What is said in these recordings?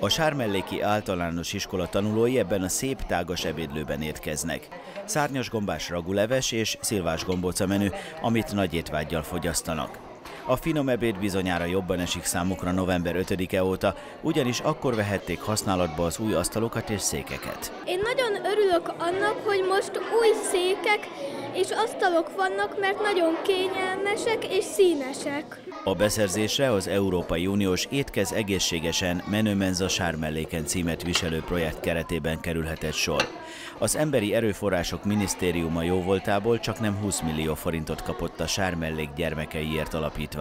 A Sármelléki Általános Iskola tanulói ebben a szép tágas ebédlőben étkeznek. Szárnyas gombás raguleves és szilvás gombóca menü, amit nagy étvágyjal fogyasztanak. A finom ebéd bizonyára jobban esik számukra november 5-e óta, ugyanis akkor vehették használatba az új asztalokat és székeket. Én nagyon örülök annak, hogy most új székek és asztalok vannak, mert nagyon kényelmesek és színesek. A beszerzésre az Európai Uniós Étkez egészségesen Menőmenza Sármelléken címet viselő projekt keretében kerülhetett sor. Az Emberi Erőforrások Minisztériuma jóvoltából csak nem 20 millió forintot kapott a Sármellék gyermekeiért alapítvány.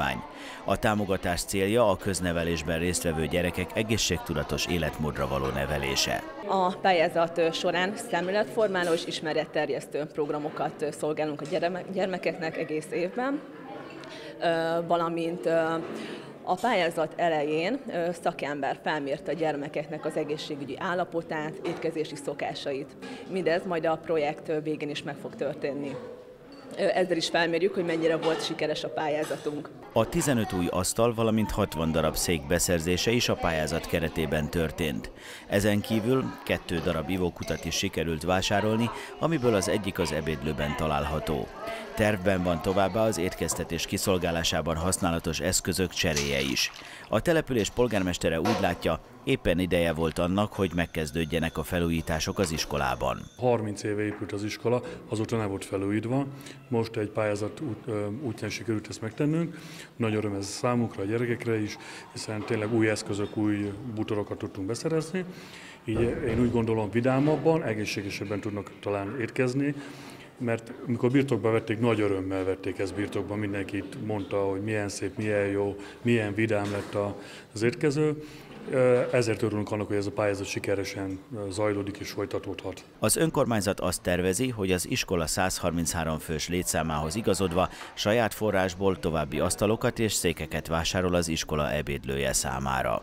A támogatás célja a köznevelésben résztvevő gyerekek egészségtudatos életmódra való nevelése. A pályázat során szemléletformáló és ismeretterjesztő programokat szolgálunk a gyermekeknek egész évben valamint a pályázat elején szakember felmérte a gyermekeknek az egészségügyi állapotát, étkezési szokásait. Mindez majd a projekt végén is meg fog történni. Ezzel is felmérjük, hogy mennyire volt sikeres a pályázatunk. A 15 új asztal, valamint 60 darab szék beszerzése is a pályázat keretében történt. Ezen kívül kettő darab ivókutat is sikerült vásárolni, amiből az egyik az ebédlőben található. Tervben van továbbá az étkeztetés kiszolgálásában használatos eszközök cseréje is. A település polgármestere úgy látja, éppen ideje volt annak, hogy megkezdődjenek a felújítások az iskolában. 30 éve épült az iskola, azóta nem volt felújítva. Most egy pályázat út, útján sikerült ezt megtennünk. Nagy öröm ez számunkra, a gyerekekre is, hiszen tényleg új eszközök, új butorokat tudtunk beszerezni. Így én úgy gondolom vidámabban, egészségesebben tudnak talán étkezni, mert amikor birtokba vették, nagy örömmel vették ezt birtokba, mindenki mondta, hogy milyen szép, milyen jó, milyen vidám lett az étkező. Ezért örülünk annak, hogy ez a pályázat sikeresen zajlódik és folytatódhat. Az önkormányzat azt tervezi, hogy az iskola 133 fős létszámához igazodva saját forrásból további asztalokat és székeket vásárol az iskola ebédlője számára.